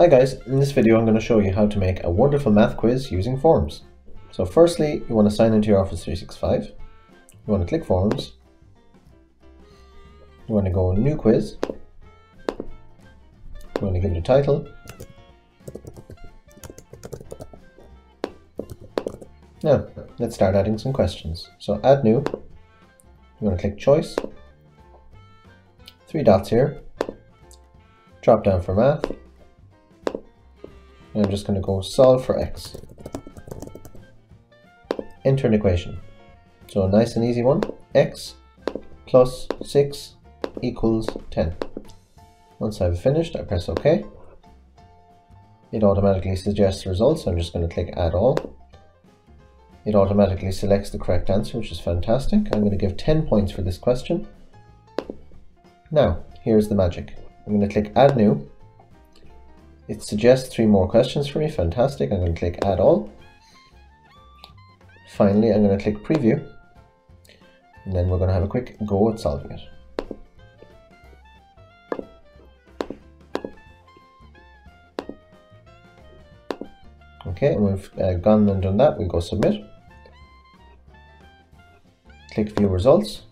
Hi guys, in this video I'm going to show you how to make a wonderful math quiz using forms. So firstly, you want to sign into your Office 365. You want to click Forms. You want to go New Quiz. You want to give it a title. Now, let's start adding some questions. So Add New. You want to click Choice. Three dots here. Drop down for Math and I'm just going to go solve for x. Enter an equation. So a nice and easy one. x plus 6 equals 10. Once I've finished, I press OK. It automatically suggests the results. So I'm just going to click Add All. It automatically selects the correct answer, which is fantastic. I'm going to give 10 points for this question. Now, here's the magic. I'm going to click Add New it suggests three more questions for me. Fantastic. I'm going to click Add All. Finally, I'm going to click Preview. And then we're going to have a quick go at solving it. Okay, and we've uh, gone and done that. We go Submit. Click View Results.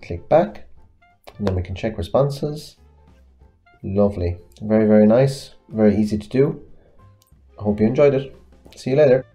Click Back. And then we can check responses. Lovely. Very, very nice. Very easy to do. I hope you enjoyed it. See you later.